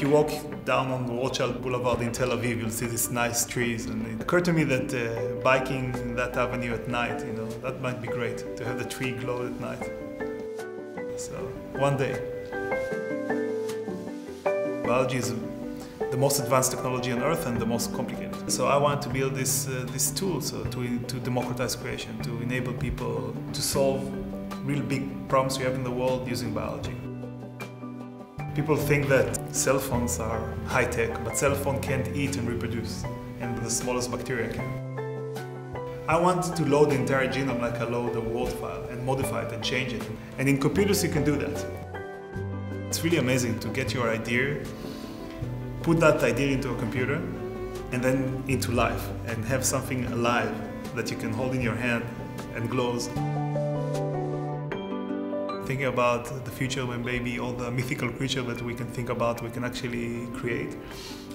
If you walk down on Rothschild Boulevard in Tel Aviv, you'll see these nice trees. And it occurred to me that uh, biking in that avenue at night, you know, that might be great to have the tree glow at night. So, one day. Biology is the most advanced technology on Earth and the most complicated. So I want to build this, uh, this tool so to, to democratize creation, to enable people to solve real big problems we have in the world using biology. People think that cell phones are high tech, but cell phone can't eat and reproduce, and the smallest bacteria can. I want to load the entire genome like I load a Word file and modify it and change it. And in computers you can do that. It's really amazing to get your idea, put that idea into a computer, and then into life, and have something alive that you can hold in your hand and glows thinking about the future when maybe all the mythical creature that we can think about we can actually create.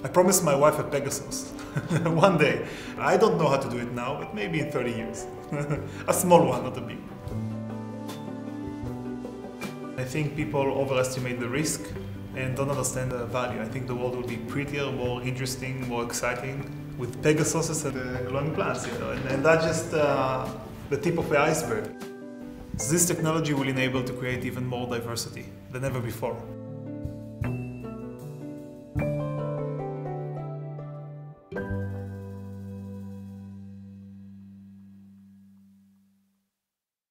I promised my wife a Pegasus one day. I don't know how to do it now, but maybe in 30 years. a small one, not a big one. I think people overestimate the risk and don't understand the value. I think the world will be prettier, more interesting, more exciting with Pegasuses and uh, glowing plants, you know, and, and that's just uh, the tip of the iceberg. This technology will enable to create even more diversity than ever before.